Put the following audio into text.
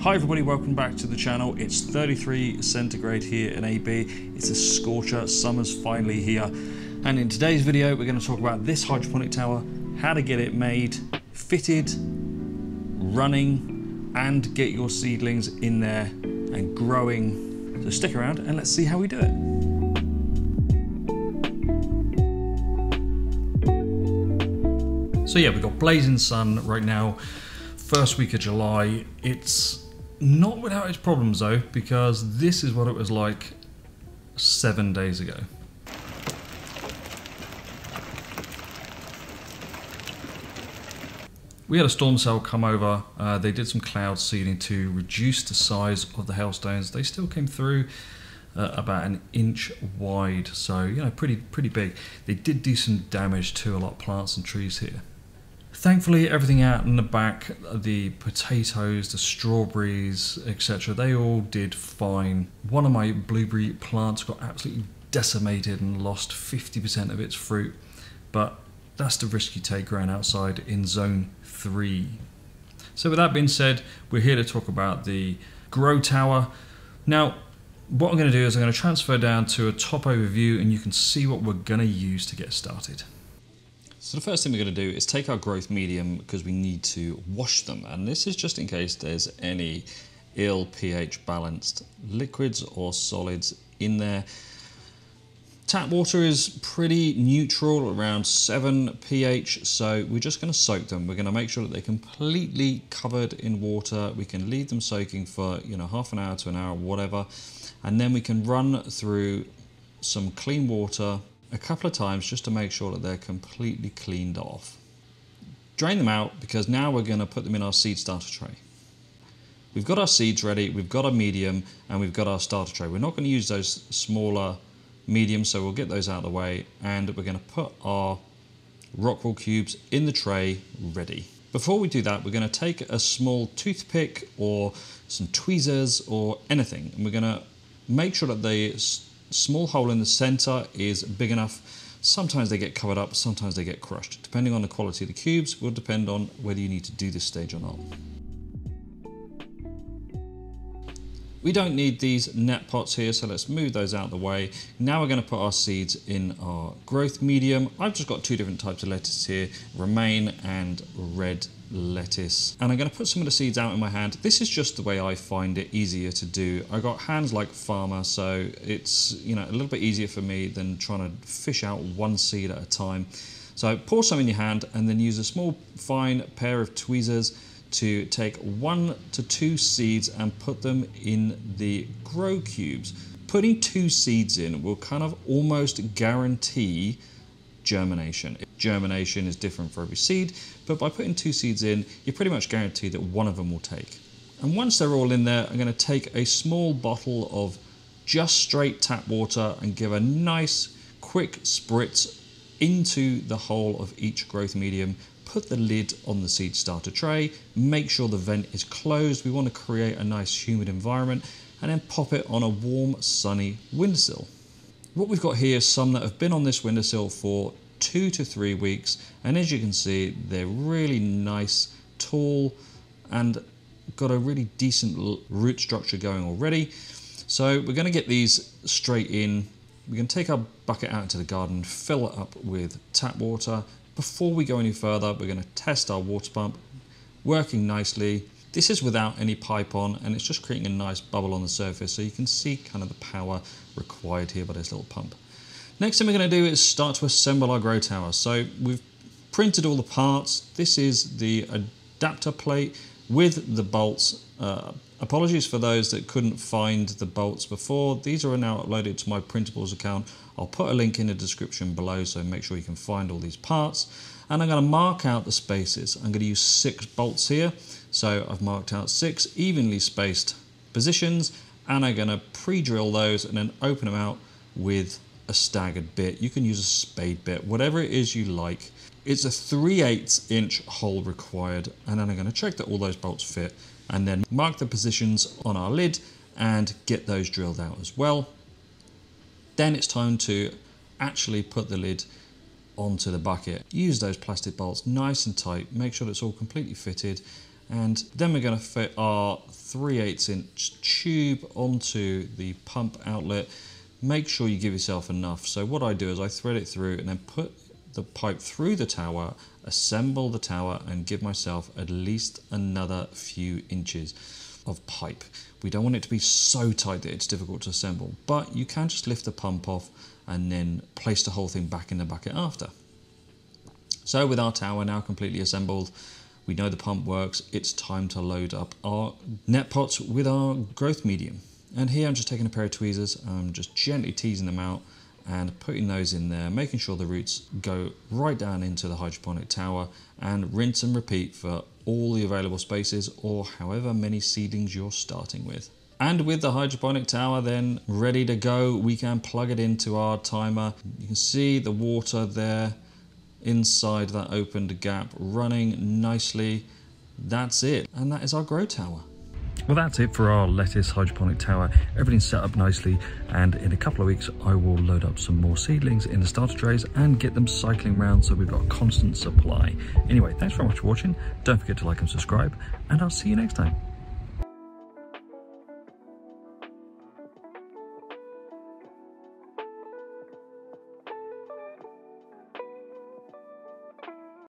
Hi everybody, welcome back to the channel. It's 33 centigrade here in AB. It's a scorcher, summer's finally here. And in today's video, we're gonna talk about this hydroponic tower, how to get it made, fitted, running, and get your seedlings in there and growing. So stick around and let's see how we do it. So yeah, we've got blazing sun right now, first week of July. It's not without its problems though, because this is what it was like seven days ago. We had a storm cell come over. Uh, they did some cloud seeding to reduce the size of the hailstones. They still came through uh, about an inch wide, so you know, pretty pretty big. They did do some damage to a lot of plants and trees here. Thankfully, everything out in the back, the potatoes, the strawberries, etc., they all did fine. One of my blueberry plants got absolutely decimated and lost 50% of its fruit, but that's the risk you take growing outside in zone 3. So with that being said, we're here to talk about the grow tower. Now, what I'm going to do is I'm going to transfer down to a top overview and you can see what we're going to use to get started. So the first thing we're going to do is take our growth medium because we need to wash them. And this is just in case there's any ill pH balanced liquids or solids in there. Tap water is pretty neutral, around 7 pH, so we're just going to soak them. We're going to make sure that they're completely covered in water. We can leave them soaking for you know half an hour to an hour, whatever, and then we can run through some clean water a couple of times just to make sure that they're completely cleaned off. Drain them out because now we're going to put them in our seed starter tray. We've got our seeds ready, we've got our medium, and we've got our starter tray. We're not going to use those smaller mediums, so we'll get those out of the way, and we're going to put our rockwool cubes in the tray ready. Before we do that, we're going to take a small toothpick or some tweezers or anything, and we're going to make sure that the small hole in the center is big enough. Sometimes they get covered up, sometimes they get crushed. Depending on the quality of the cubes will depend on whether you need to do this stage or not. We don't need these net pots here, so let's move those out of the way. Now we're going to put our seeds in our growth medium. I've just got two different types of lettuce here, romaine and red lettuce. And I'm going to put some of the seeds out in my hand. This is just the way I find it easier to do. I got hands like farmer, so it's you know a little bit easier for me than trying to fish out one seed at a time. So pour some in your hand and then use a small fine pair of tweezers to take one to two seeds and put them in the grow cubes. Putting two seeds in will kind of almost guarantee germination. Germination is different for every seed, but by putting two seeds in, you're pretty much guaranteed that one of them will take. And once they're all in there, I'm going to take a small bottle of just straight tap water and give a nice quick spritz into the hole of each growth medium. Put the lid on the seed starter tray, make sure the vent is closed. We want to create a nice humid environment and then pop it on a warm sunny windowsill. What we've got here is some that have been on this windowsill for two to three weeks and as you can see they're really nice, tall and got a really decent root structure going already. So we're going to get these straight in. We're going to take our bucket out into the garden, fill it up with tap water. Before we go any further, we're going to test our water pump, working nicely. This is without any pipe on and it's just creating a nice bubble on the surface so you can see kind of the power required here by this little pump. Next thing we're going to do is start to assemble our grow tower. So we've printed all the parts. This is the adapter plate with the bolts. Uh, apologies for those that couldn't find the bolts before. These are now uploaded to my printables account. I'll put a link in the description below so make sure you can find all these parts. And I'm going to mark out the spaces. I'm going to use six bolts here. So I've marked out six evenly spaced positions and I'm going to pre-drill those and then open them out with a staggered bit. You can use a spade bit, whatever it is you like. It's a 3 8 inch hole required and then I'm going to check that all those bolts fit and then mark the positions on our lid and get those drilled out as well. Then it's time to actually put the lid onto the bucket. Use those plastic bolts nice and tight, make sure it's all completely fitted And then we're going to fit our 3 8 inch tube onto the pump outlet. Make sure you give yourself enough. So what I do is I thread it through and then put the pipe through the tower, assemble the tower and give myself at least another few inches of pipe. We don't want it to be so tight that it's difficult to assemble, but you can just lift the pump off and then place the whole thing back in the bucket after. So with our tower now completely assembled, we know the pump works, it's time to load up our net pots with our growth medium. And here I'm just taking a pair of tweezers, I'm just gently teasing them out and putting those in there, making sure the roots go right down into the hydroponic tower and rinse and repeat for all the available spaces or however many seedlings you're starting with. And with the hydroponic tower then ready to go, we can plug it into our timer. You can see the water there inside that opened gap running nicely. That's it. And that is our grow tower. Well, that's it for our lettuce hydroponic tower. Everything's set up nicely, and in a couple of weeks, I will load up some more seedlings in the starter trays and get them cycling around so we've got a constant supply. Anyway, thanks very much for watching. Don't forget to like and subscribe, and I'll see you next time.